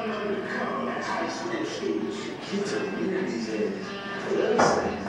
Students. Kids are weird these days.